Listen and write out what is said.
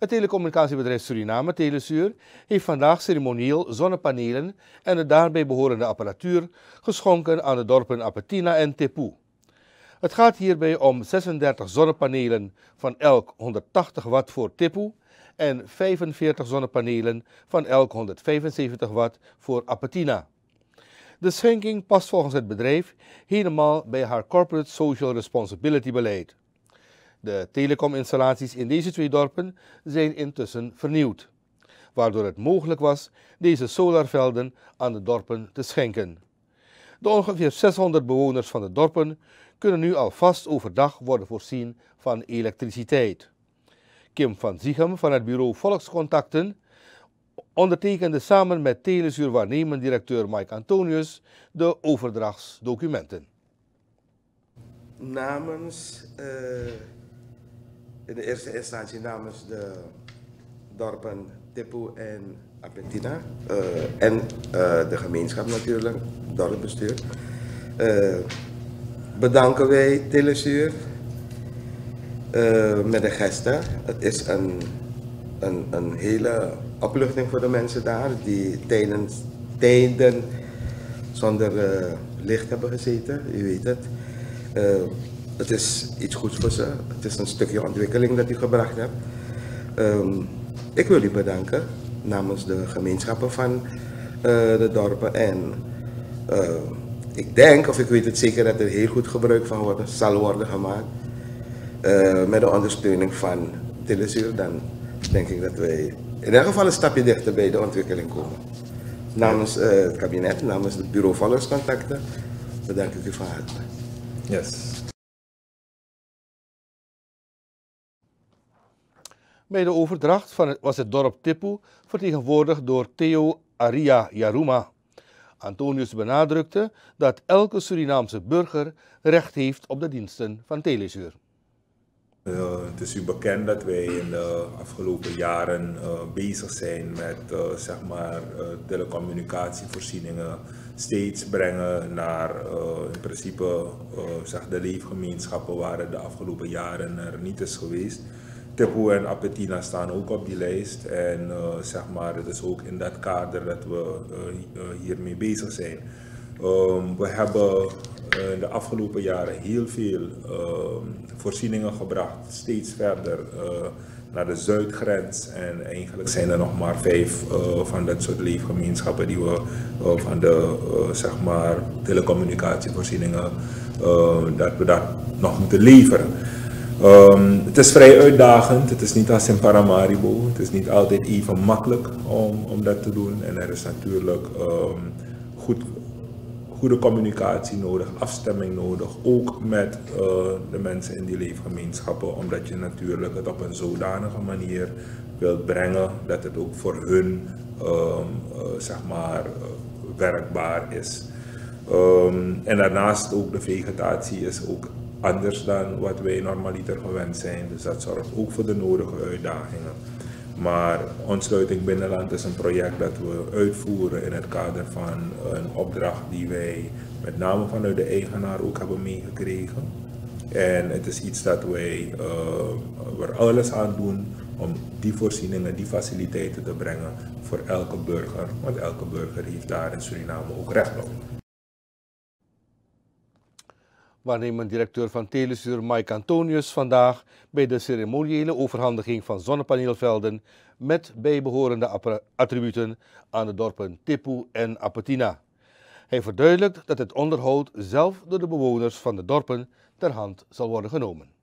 Het telecommunicatiebedrijf Suriname Telesuur heeft vandaag ceremonieel zonnepanelen en de daarbij behorende apparatuur geschonken aan de dorpen Apetina en Tepu. Het gaat hierbij om 36 zonnepanelen van elk 180 watt voor Tepu en 45 zonnepanelen van elk 175 watt voor Apetina. De schenking past volgens het bedrijf helemaal bij haar Corporate Social Responsibility beleid. De telecominstallaties in deze twee dorpen zijn intussen vernieuwd, waardoor het mogelijk was deze solarvelden aan de dorpen te schenken. De ongeveer 600 bewoners van de dorpen kunnen nu alvast overdag worden voorzien van elektriciteit. Kim van Ziegem van het bureau Volkscontacten ondertekende samen met Telesuur waarnemend directeur Mike Antonius de overdrachtsdocumenten. Namens uh in de eerste instantie namens de dorpen Tipu en Apentina uh, en uh, de gemeenschap natuurlijk, dorpsbestuur, uh, bedanken wij Telesuur met de gesten. Het is een, een, een hele opluchting voor de mensen daar die tijdens tijden zonder licht hebben gezeten, u weet het. Het is iets goeds voor ze. Het is een stukje ontwikkeling dat u gebracht hebt. Um, ik wil u bedanken namens de gemeenschappen van uh, de dorpen. En uh, ik denk, of ik weet het zeker, dat er heel goed gebruik van worden, zal worden gemaakt. Uh, met de ondersteuning van Telesuur, dan denk ik dat wij in ieder geval een stapje dichter bij de ontwikkeling komen. Namens het kabinet, namens het bureau volkscontacten, bedank ik u van harte. Yes. Bij de overdracht van het, was het dorp Tipu vertegenwoordigd door Theo Aria Yaruma. Antonius benadrukte dat elke Surinaamse burger recht heeft op de diensten van Telesuur. Uh, het is u bekend dat wij in de afgelopen jaren uh, bezig zijn met uh, zeg maar, telecommunicatievoorzieningen steeds brengen naar in principe zeg de leefgemeenschappen waar het de afgelopen jaren er niet is geweest. Tepu en Apetina staan ook op die lijst. En uh, zeg maar, het is ook in dat kader dat we uh, hiermee bezig zijn. Um, we hebben in de afgelopen jaren heel veel uh, voorzieningen gebracht, steeds verder naar de zuidgrens. En eigenlijk zijn er nog maar vijf van dat soort leefgemeenschappen die we van de zeg maar, telecommunicatievoorzieningen, dat we dat nog moeten leveren. Um, het is vrij uitdagend, het is niet als in Paramaribo, het is niet altijd even makkelijk om, om dat te doen. En er is natuurlijk um, goed, goede communicatie nodig, afstemming nodig, ook met uh, de mensen in die leefgemeenschappen, omdat je natuurlijk het op een zodanige manier wilt brengen dat het ook voor hun um, uh, zeg maar, uh, werkbaar is. en daarnaast ook de vegetatie is ook anders dan wat wij normaliter gewend zijn. Dus dat zorgt ook voor de nodige uitdagingen. Maar ontsluiting binnenland is een project dat we uitvoeren in het kader van een opdracht die wij met name vanuit de eigenaar ook hebben meegekregen. En het is iets dat wij uh, er alles aan doen om die voorzieningen, die faciliteiten te brengen voor elke burger. Want elke burger heeft daar in Suriname ook recht op waarnemend directeur van Telesuur Mike Antonius vandaag bij de ceremoniële overhandiging van zonnepaneelvelden met bijbehorende attributen aan de dorpen Tipu en Apetina. Hij verduidelijkt dat het onderhoud zelf door de bewoners van de dorpen ter hand zal worden genomen.